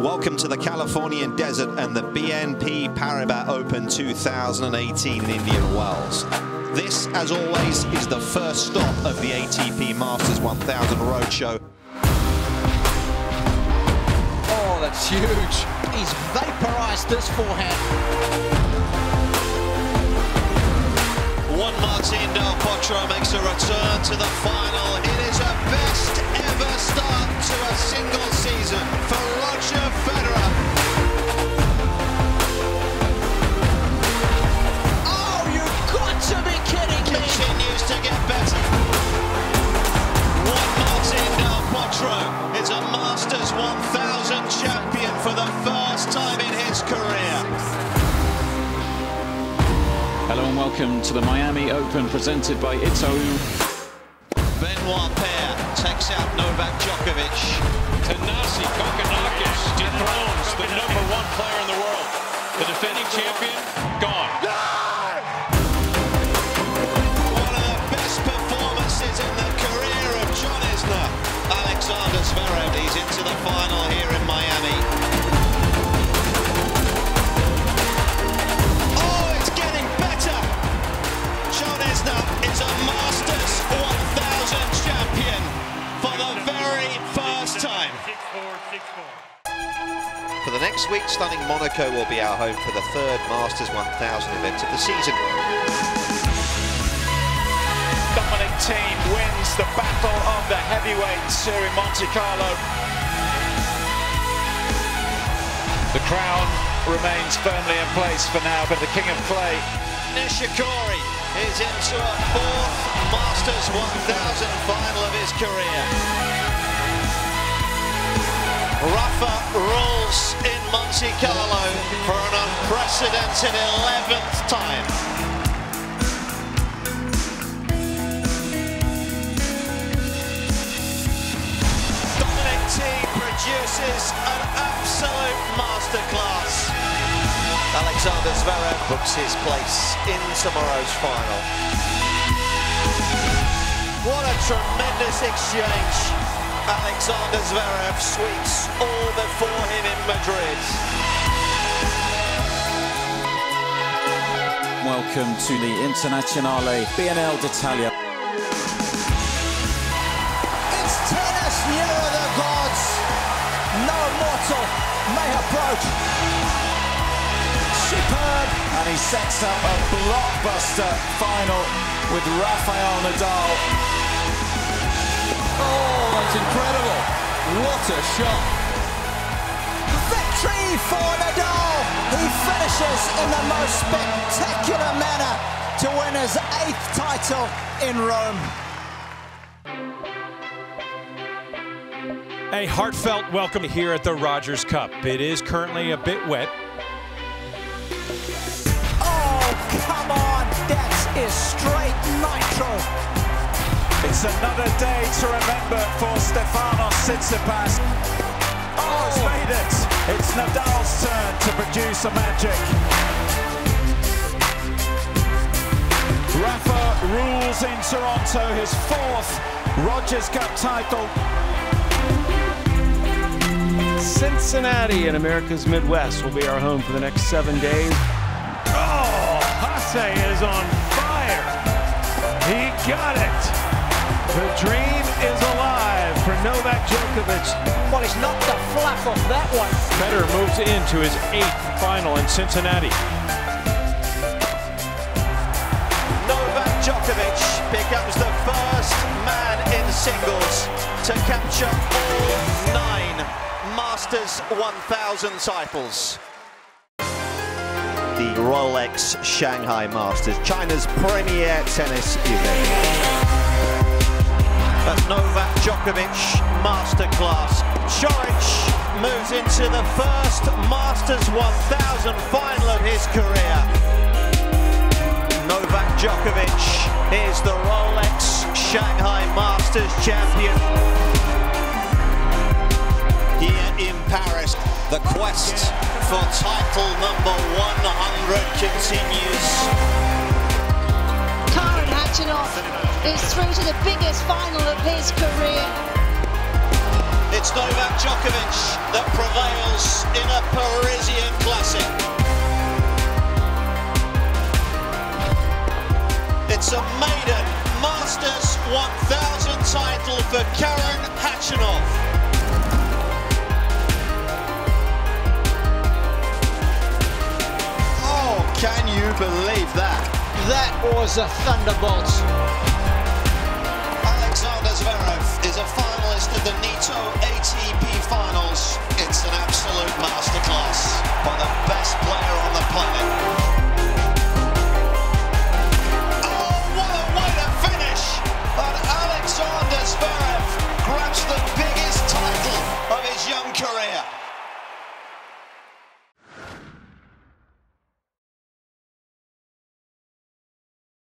Welcome to the Californian desert and the BNP Paribas Open 2018 in Indian Wells. This, as always, is the first stop of the ATP Masters 1000 Roadshow. Oh, that's huge. He's vaporized this forehand. Juan Martín del Potro makes a return to the final. It is a best ever start to a single season for Roger Masters 1000 champion for the first time in his career. Hello and welcome to the Miami Open presented by Itaú. Benoit Paire takes out Novak Djokovic. Thanasi Kokkinakis dethrones the number one player in the world. The defending champion, gone. One Zverev, he's into the final here in Miami. Oh, it's getting better. John Isner is a Masters 1000 champion for the very first time. For the next week, stunning Monaco will be our home for the third Masters 1000 event of the season. Thiem wins the battle of the heavyweights here in Monte Carlo. The crown remains firmly in place for now, but the King of Clay Nishikori is into a fourth Masters 1000 final of his career. Rafa rules in Monte Carlo for an unprecedented 11th time. Produces an absolute masterclass. Alexander Zverev books his place in tomorrow's final. What a tremendous exchange. Alexander Zverev sweeps all before him in Madrid. Welcome to the Internazionali BNL d'Italia. May approach. Superb! And he sets up a blockbuster final with Rafael Nadal. Oh, that's incredible. What a shot. Victory for Nadal. He finishes in the most spectacular manner to win his eighth title in Rome. A heartfelt welcome here at the Rogers Cup. It is currently a bit wet. Oh, come on. That is straight nitro. It's another day to remember for Stefanos Tsitsipas. Oh, he's oh. made it. It's Nadal's turn to produce a magic. Rafa rules in Toronto, his fourth Rogers Cup title. Cincinnati in America's Midwest will be our home for the next seven days. Oh, Haase is on fire. He got it. The dream is alive for Novak Djokovic. Well, he's knocked the flap off that one. Federer moves into his eighth final in Cincinnati. Novak Djokovic becomes the first man in singles to capture all nine Masters 1000 titles. The Rolex Shanghai Masters, China's premier tennis event. A Novak Djokovic masterclass. Coric moves into the first Masters 1000 final of his career. Novak Djokovic is the Rolex Shanghai Masters champion. Here in Paris, the quest for title number 100 continues. Karen Khachanov is through to the biggest final of his career. It's Novak Djokovic that prevails in a Parisian classic. It's a maiden Masters 1000 title for Karen Khachanov. Can you believe that? That was a thunderbolt. Alexander Zverev is a finalist at the Nitto ATP Finals. It's